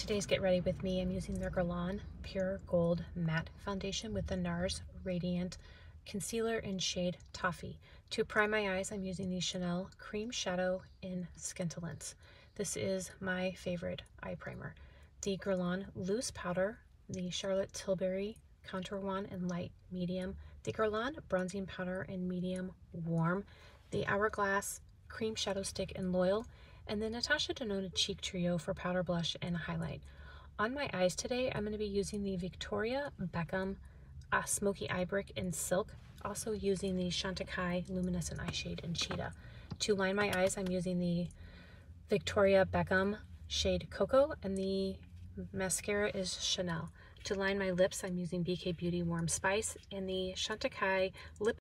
Today's Get Ready With Me, I'm using their Guerlain Parure Gold Matte Foundation with the NARS Radiant Concealer in shade Toffee. To prime my eyes, I'm using the Chanel Cream Shadow in Scintillance. This is my favorite eye primer. The Guerlain Loose Powder, the Charlotte Tilbury Contour Wand in Light Medium, the Guerlain Bronzing Powder in Medium Warm, the Hourglass Cream Shadow Stick in Loyal, and the Natasha Denona Cheek Trio for powder blush and highlight. On my eyes today, I'm going to be using the Victoria Beckham uh, Smoky Eye Brick in Silk, also using the Chantecaille Luminescent Eye Shade in Cheetah. To line my eyes, I'm using the Victoria Beckham shade Cocoa, and the mascara is Chanel. To line my lips, I'm using BK Beauty Warm Spice, and the Chantecaille Lip